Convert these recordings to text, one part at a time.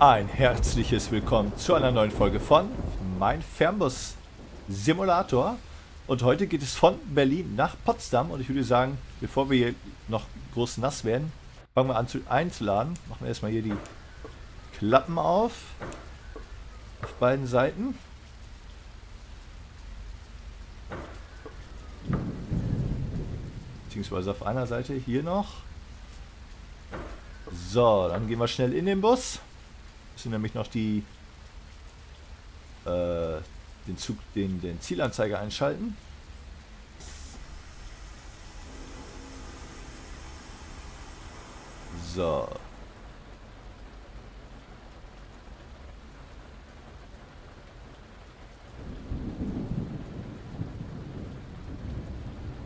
Ein herzliches Willkommen zu einer neuen Folge von Mein Fernbus Simulator. Und heute geht es von Berlin nach Potsdam. Und ich würde sagen, bevor wir hier noch groß nass werden, fangen wir an zu einzuladen. Machen wir erstmal hier die Klappen auf. Auf beiden Seiten. Beziehungsweise auf einer Seite hier noch. So, dann gehen wir schnell in den Bus. Müssen nämlich noch die äh, den Zug, den, den Zielanzeiger einschalten. So.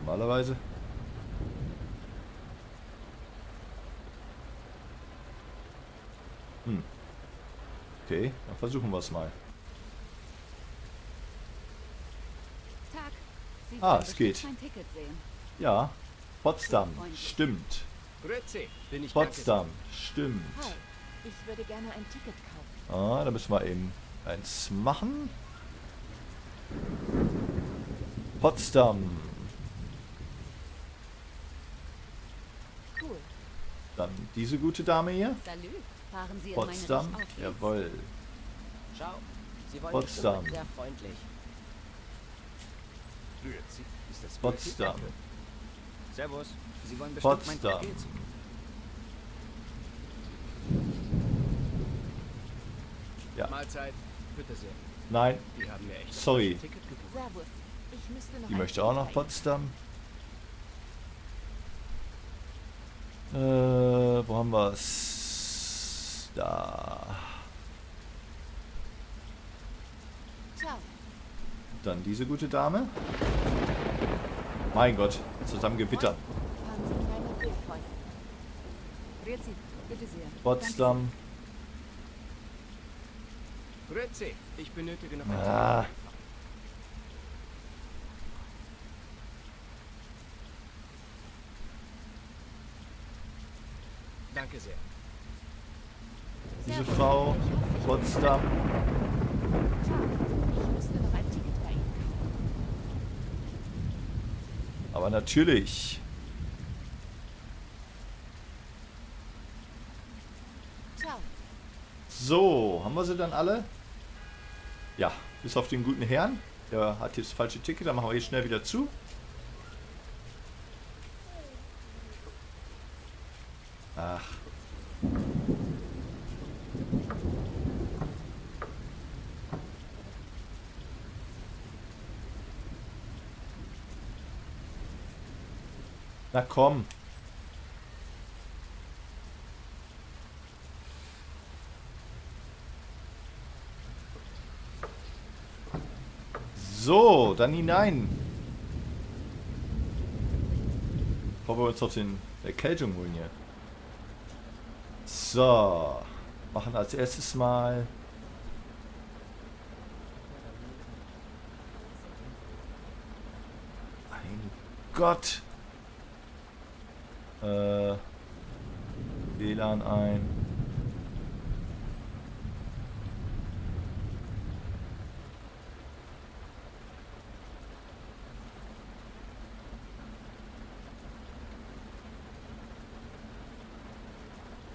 Normalerweise Okay, dann versuchen wir es mal. Ah, es geht. Mein Ticket sehen. Ja, Potsdam, stimmt. Grüezi, bin ich Potsdam, stimmt. Hi. Ich würde gerne ein Ticket kaufen. Ah, da müssen wir eben eins machen. Potsdam. Cool. Dann diese gute Dame hier. Salü. Fahren Sie Potsdam. in meine Richtung. Jawohl. Schau, Sie wollen Potsdam. sehr freundlich. Grüezi, ist das Potsdam. Servus, Sie wollen bestimmt mein Potsdam. Paket. Ja. Mahlzeit, bitte sehr. Nein, Die haben mir echt das Sorry. falsche Ticket gebucht. Servus. Ich müsste noch die möchte auch nach Potsdam. Äh, wo haben wir es? Da. Dann diese gute Dame. Mein Gott, zusammen sehr. Potsdam. Ich benötige noch ein Ah. Danke sehr. Diese Frau. Potsdam. Aber natürlich. So, haben wir sie dann alle? Ja, bis auf den guten Herrn. Der hat jetzt das falsche Ticket, dann machen wir hier schnell wieder zu. Ach. Na komm. So, dann hinein. Bevor wir uns auf den Erkältung holen hier. So. Machen als erstes mal. Mein Gott. Äh. WLAN ein.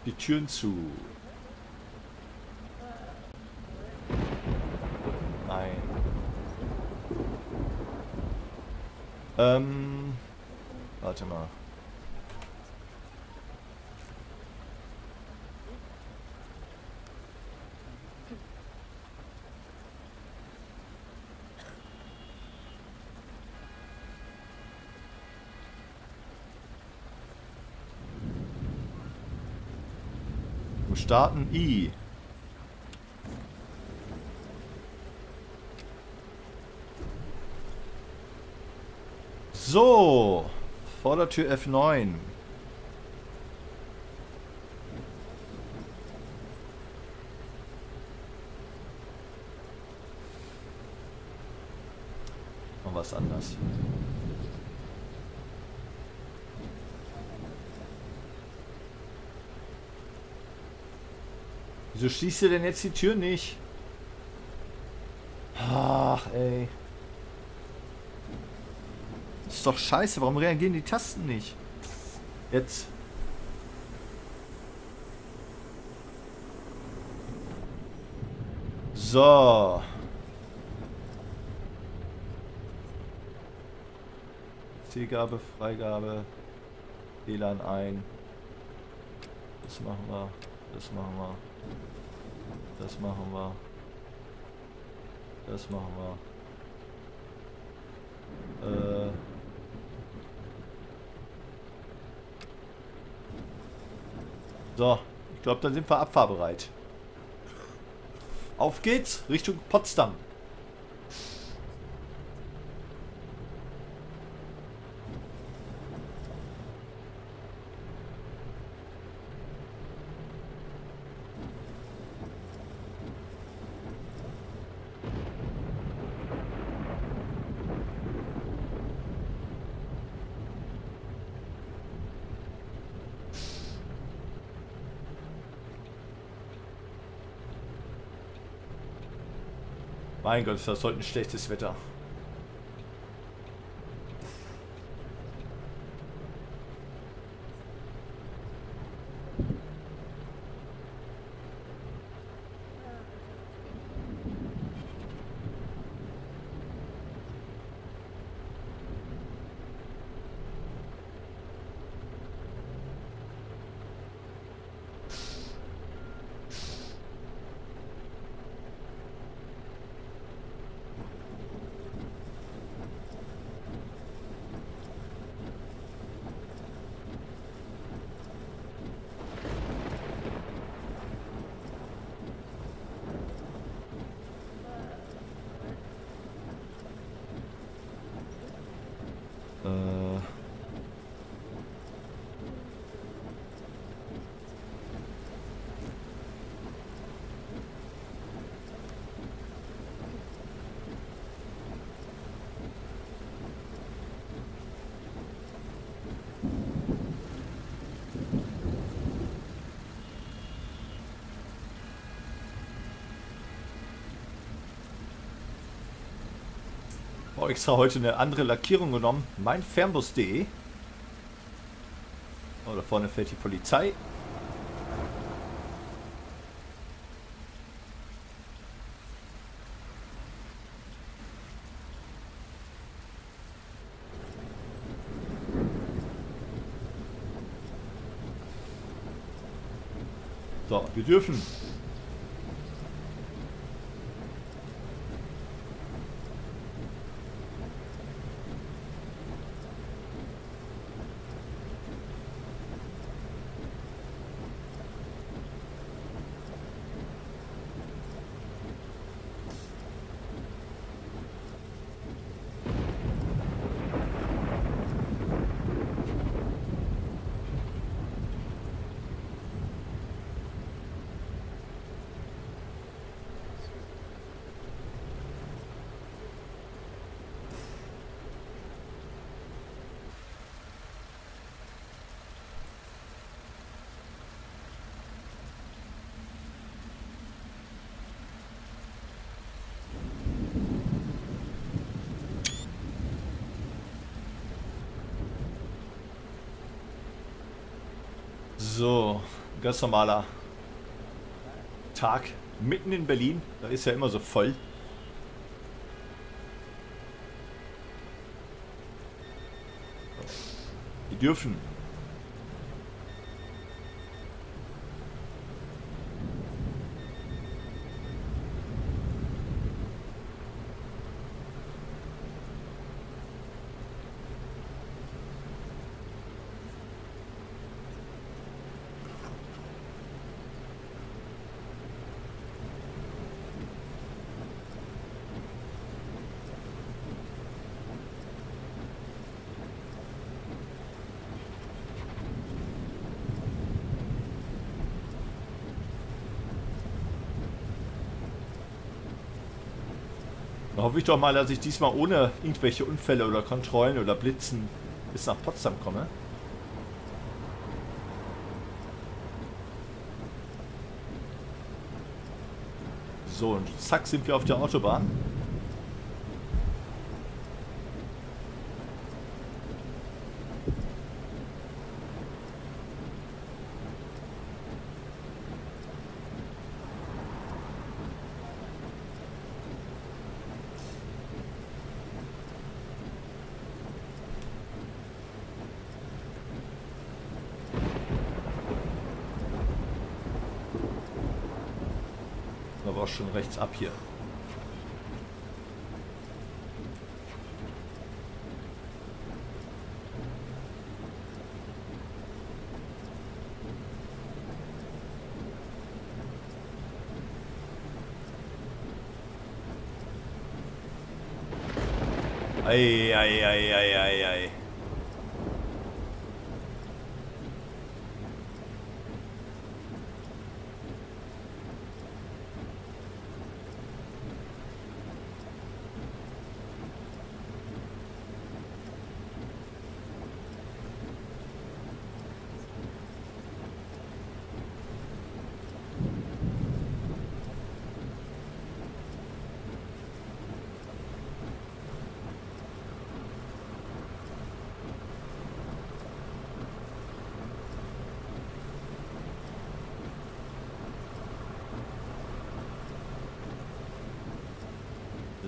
Die Türen zu. Nein. Ähm. Warte mal. Wo starten I? So, Vordertür F9. Mal was anders. Wieso schließt ihr denn jetzt die Tür nicht? Ach, ey. Das ist doch scheiße. Warum reagieren die Tasten nicht? Jetzt. So. Zielgabe, Freigabe, WLAN ein. Das machen wir. Das machen wir. Das machen wir. Das machen wir. Äh. So, ich glaube, dann sind wir abfahrbereit. Auf geht's Richtung Potsdam. Mein Gott, das heute ein schlechtes Wetter. Äh. Oh, extra heute eine andere Lackierung genommen. Mein Fernbus.de. Oh, da vorne fährt die Polizei. So, wir dürfen So, ganz normaler Tag mitten in Berlin. Da ist ja immer so voll. Die dürfen hoffe ich doch mal, dass ich diesmal ohne irgendwelche Unfälle oder Kontrollen oder Blitzen bis nach Potsdam komme. So, und zack sind wir auf der Autobahn. Aber auch schon rechts ab hier. Ei, ei, ei, ei, ei, ei.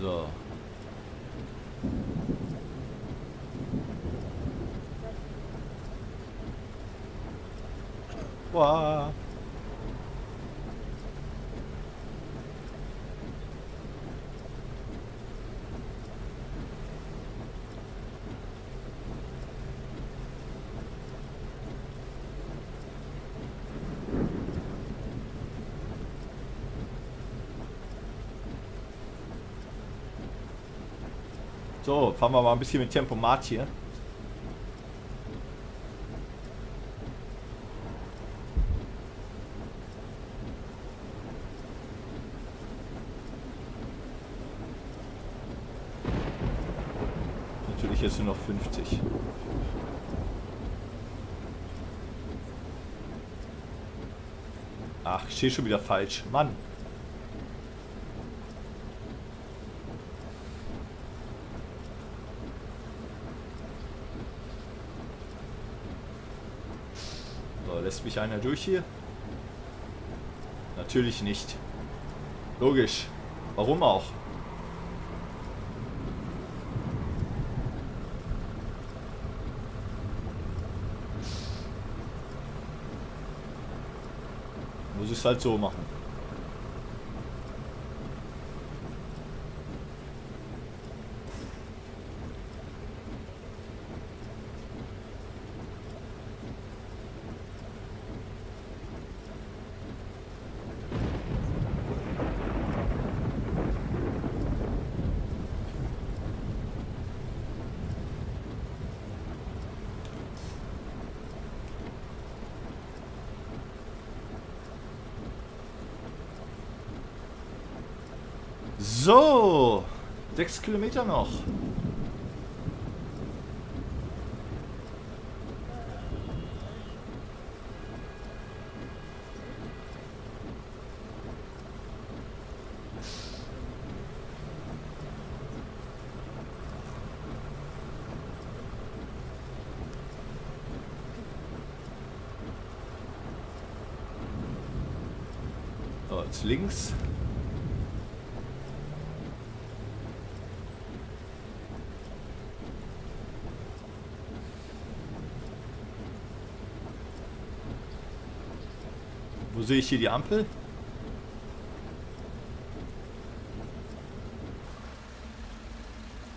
So. Wow. So, fahren wir mal ein bisschen mit Tempomat hier. Natürlich jetzt nur noch 50. Ach, ich stehe schon wieder falsch. Mann. So, lässt mich einer durch hier? Natürlich nicht. Logisch. Warum auch? Muss ich es halt so machen. So, sechs Kilometer noch. Jetzt links. Wo sehe ich hier die Ampel?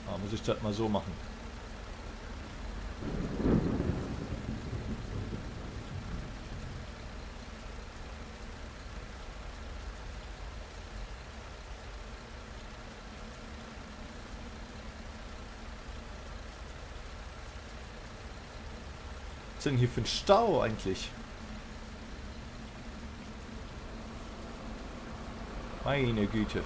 Ah, muss ich das mal so machen. Was ist denn hier für ein Stau eigentlich? Meine Güte.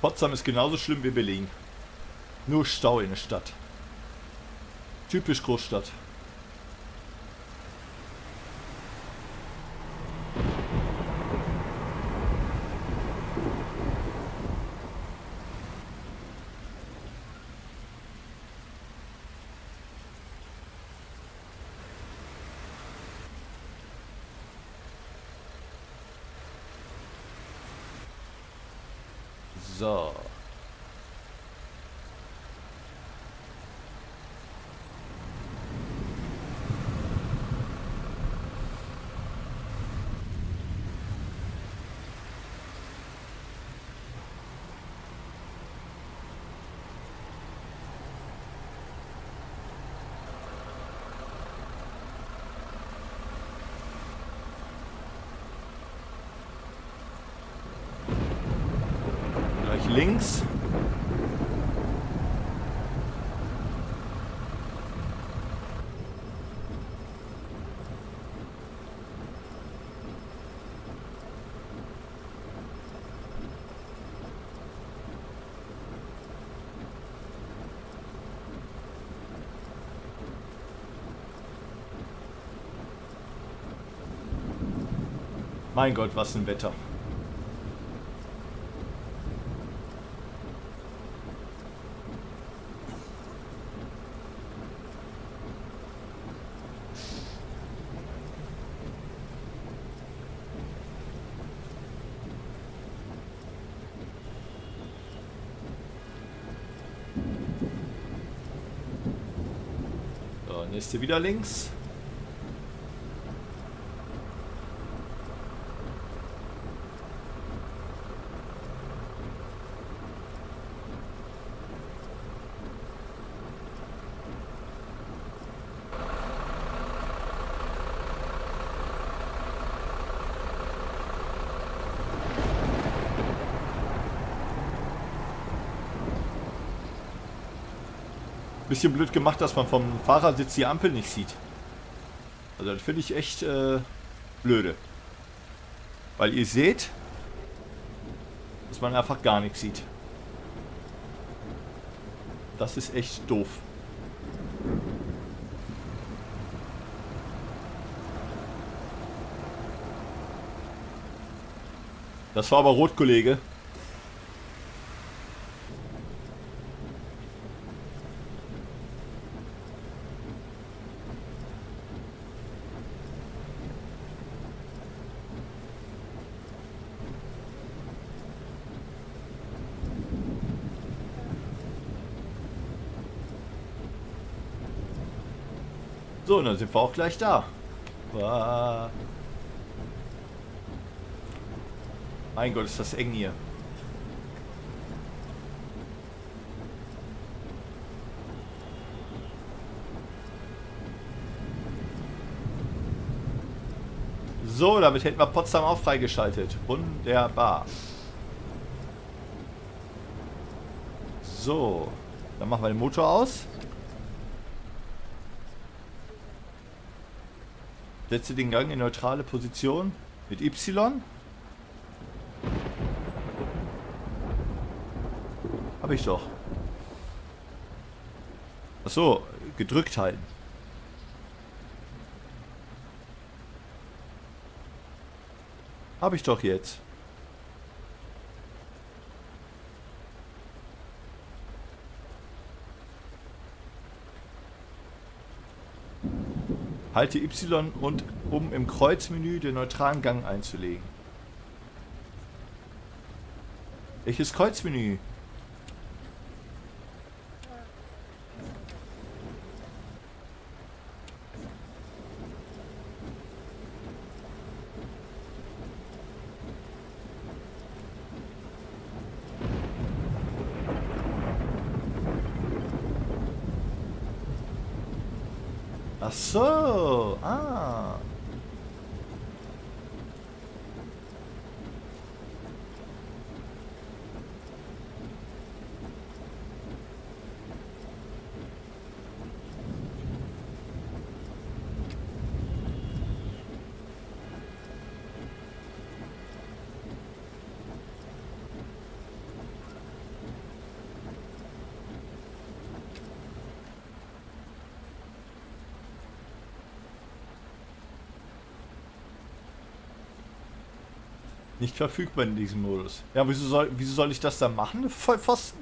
Potsdam ist genauso schlimm wie Berlin. Nur Stau in der Stadt. Typisch Großstadt. So. Gleich links. Mein Gott, was ein Wetter. So, nächste wieder links. Bisschen blöd gemacht, dass man vom Fahrersitz die Ampel nicht sieht. Also das finde ich echt äh, blöde. Weil ihr seht, dass man einfach gar nichts sieht. Das ist echt doof. Das war aber rot, Kollege. So, dann sind wir auch gleich da. Mein Gott, ist das eng hier. So, damit hätten wir Potsdam auch freigeschaltet. Wunderbar. So, dann machen wir den Motor aus. Setze den Gang in neutrale Position mit Y. Habe ich doch. Achso, gedrückt halten. Habe ich doch jetzt. Halte Y und um im Kreuzmenü den neutralen Gang einzulegen. Welches Kreuzmenü? Ach so, ah. Nicht verfügbar in diesem Modus. Ja, wieso soll, wieso soll ich das dann machen? Vollpfosten?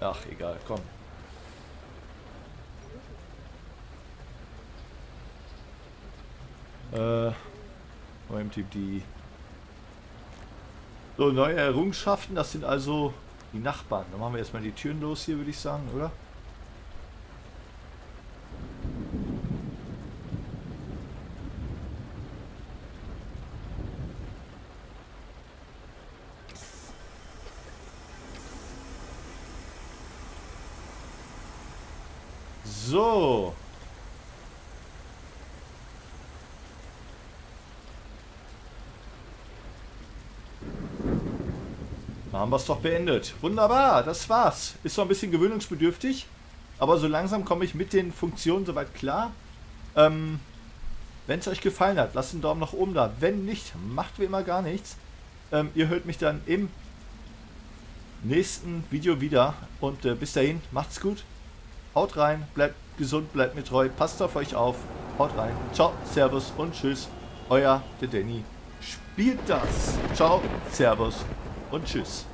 Ach, egal, komm. Äh, OMTD. So, neue Errungenschaften, das sind also die Nachbarn. Dann machen wir erstmal die Türen los hier, würde ich sagen, oder? So. Haben wir es doch beendet. Wunderbar, das war's. Ist zwar ein bisschen gewöhnungsbedürftig, aber so langsam komme ich mit den Funktionen soweit klar. Ähm, Wenn es euch gefallen hat, lasst einen Daumen nach oben da. Wenn nicht, macht wie immer gar nichts. Ähm, ihr hört mich dann im nächsten Video wieder. Und äh, bis dahin, macht's gut. Haut rein, bleibt gesund, bleibt mir treu, passt auf euch auf. Haut rein. Ciao, Servus und Tschüss. Euer der Danny. Spielt das. Ciao, Servus und Tschüss.